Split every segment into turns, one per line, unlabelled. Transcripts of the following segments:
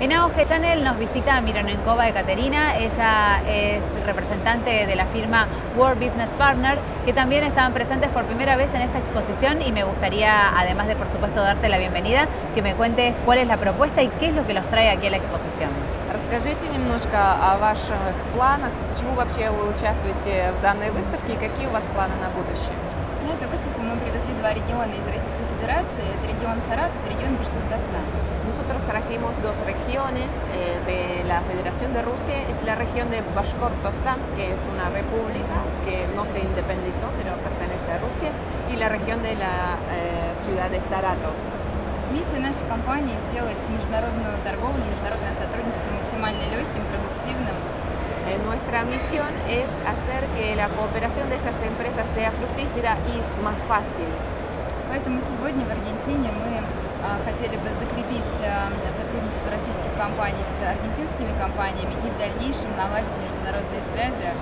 En Auge Channel nos visita Mironenkova Ekaterina, ella es representante de la firma World Business Partner, que también estaban presentes por primera vez en esta exposición y me gustaría, además de por supuesto darte la bienvenida, que me cuentes cuál es la propuesta y qué es lo que los trae aquí a la exposición.
Расскажите немножко о ваших планах, почему вообще вы участвуете в данной выставке и какие у вас планы на будущее?
На эту выставку мы привезли два региона из Российской Федерации. Это регион Саратов и регион Башкортостан.
Nosotros trajimos dos regiones eh, de la Federación de Rusia, es la región de Bashkortostan, que es una república que no se independizó, pero pertenece a Rusia, y la región de la eh, ciudad de Saratov.
Миссия нашей компании сделать международную торговлю, международное сотрудничество максимально легким, продуктивным.
Eh, nuestra misión es hacer que la cooperación de estas empresas sea fructífera y más fácil.
Поэтому сегодня в Аргентине мы а, хотели бы закрепить а, сотрудничество российских компаний с аргентинскими компаниями и в дальнейшем наладить международные связи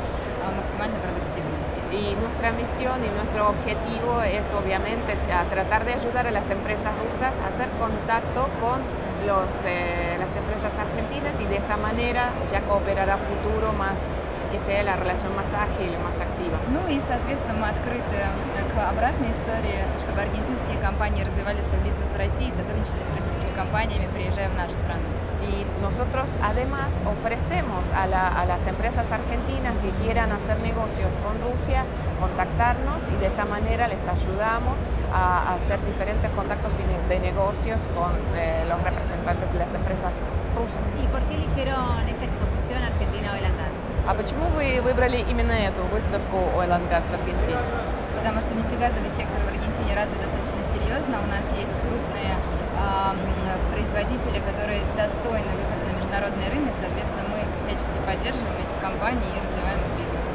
а, максимально продуктивно.
Y nuestra misión y nuestro objetivo es obviamente a tratar de ayudar a las empresas rusas a hacer contacto con los, eh, las empresas argentinas y de esta manera ya cooperar a futuro más, que sea la relación más ágil y más activa.
Ну и, соответственно, мы открыты э, к обратной истории, чтобы аргентинские компании развивали свой бизнес в России и сотрудничали с российскими компаниями, приезжая в нашу страну.
Y nosotros además ofrecemos a, la- a las empresas argentinas que quieran hacer negocios con Rusia contactarnos y de esta manera les ayudamos a, a hacer diferentes contactos y ne- de negocios con eh, los representantes de las empresas
А почему вы выбрали именно эту выставку Oil and Gas в Аргентине?
Потому что нефтегазовый сектор в Аргентине развит достаточно серьезно. У нас есть крупные м, производители, которые достойны выхода на международный рынок. Соответственно, мы всячески поддерживаем эти компании и развиваем их бизнес.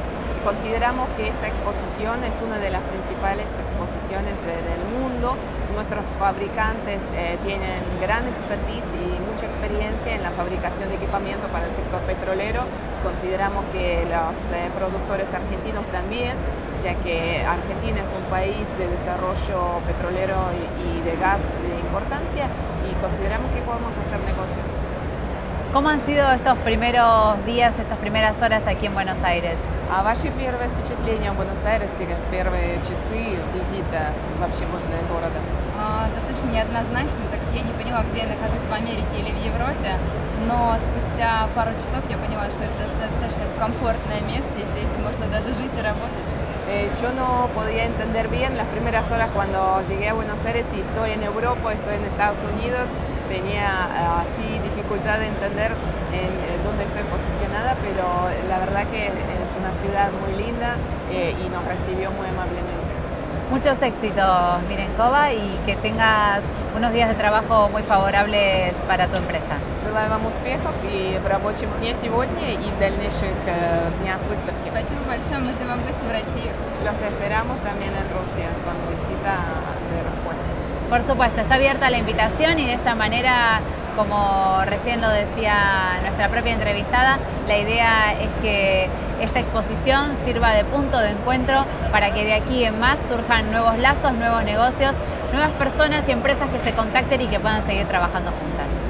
Consideramos que esta exposición es una de las principales exposiciones del mundo. Nuestros fabricantes eh, tienen gran expertise y en la fabricación de equipamiento para el sector petrolero. Consideramos que los eh, productores argentinos también, ya que Argentina es un país de desarrollo petrolero y, y de gas de importancia y consideramos que podemos.
¿Cómo han sido estos primeros días, estas primeras horas aquí en Buenos Aires?
А ваши первые впечатления о Буэнос-Айресе в первые часы визита вообще в- города?
А, достаточно неоднозначно, так как я не поняла, где я нахожусь, в Америке или в Европе. Но спустя пару часов я поняла, что это достаточно комфортное место, и здесь можно даже жить и работать.
Eh, yo no podía entender bien las primeras horas cuando llegué a Buenos Aires si estoy en Europa, estoy en Estados Unidos. Tenía eh, así dificultad de entender en, eh, dónde estoy posicionada, pero la verdad que es una ciudad muy linda eh, y nos recibió muy amablemente.
Muchos éxitos, Mirenkova, y que tengas unos días de trabajo muy favorables para tu empresa.
Желаю вам успехов и в рабочем дне сегодня, и в дальнейших э, днях выставки.
Спасибо большое, мы ждем вам в гости в Россию.
Los esperamos también en Rusia con visita de respuesta.
por supuesto, está abierta la invitación y de esta manera, como recién lo decía nuestra propia entrevistada, la idea es que esta exposición sirva de punto de encuentro para que de aquí en más surjan nuevos lazos, nuevos negocios, nuevas personas y empresas que se contacten y que puedan seguir trabajando juntas.